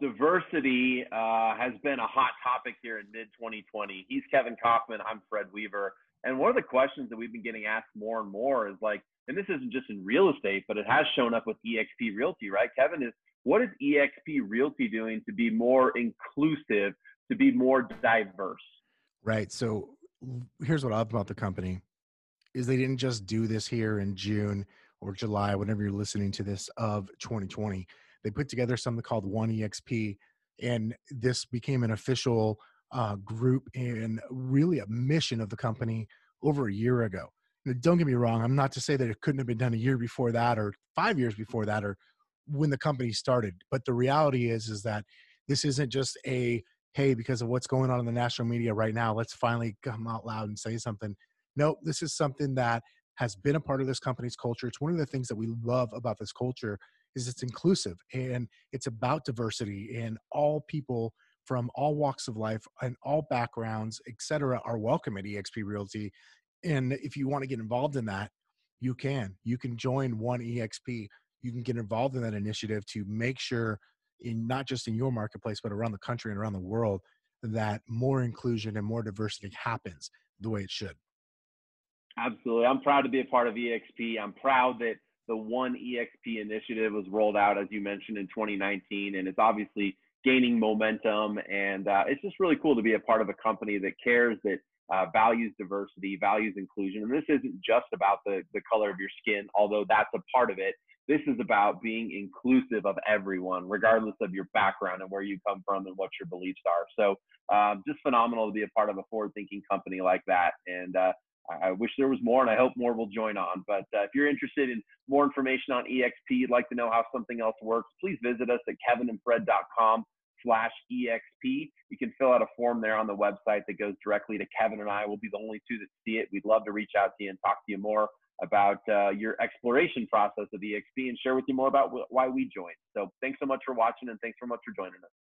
Diversity uh, has been a hot topic here in mid 2020. He's Kevin Kauffman. I'm Fred Weaver. And one of the questions that we've been getting asked more and more is like, and this isn't just in real estate, but it has shown up with EXP Realty, right? Kevin is what is EXP Realty doing to be more inclusive, to be more diverse? Right. So here's what I love about the company is they didn't just do this here in June or July, whenever you're listening to this of 2020. They put together something called One EXP, and this became an official uh, group and really a mission of the company over a year ago. Now, don't get me wrong, I'm not to say that it couldn't have been done a year before that or five years before that or when the company started. But the reality is, is that this isn't just a hey, because of what's going on in the national media right now, let's finally come out loud and say something. No, this is something that has been a part of this company's culture. It's one of the things that we love about this culture is it's inclusive and it's about diversity and all people from all walks of life and all backgrounds, etc., are welcome at eXp Realty. And if you want to get involved in that, you can. You can join one EXP. You can get involved in that initiative to make sure, in not just in your marketplace, but around the country and around the world, that more inclusion and more diversity happens the way it should. Absolutely. I'm proud to be a part of EXP. I'm proud that the One EXP initiative was rolled out, as you mentioned, in 2019, and it's obviously gaining momentum. And uh, it's just really cool to be a part of a company that cares, that uh, values diversity, values inclusion. And this isn't just about the, the color of your skin, although that's a part of it. This is about being inclusive of everyone, regardless of your background and where you come from and what your beliefs are. So, um, just phenomenal to be a part of a forward thinking company like that. And uh, I wish there was more, and I hope more will join on. But uh, if you're interested in more information on EXP, you'd like to know how something else works, please visit us at kevinandfred.com slash EXP. You can fill out a form there on the website that goes directly to Kevin and I. We'll be the only two that see it. We'd love to reach out to you and talk to you more about uh, your exploration process of EXP and share with you more about wh- why we joined. So thanks so much for watching and thanks so much for joining us.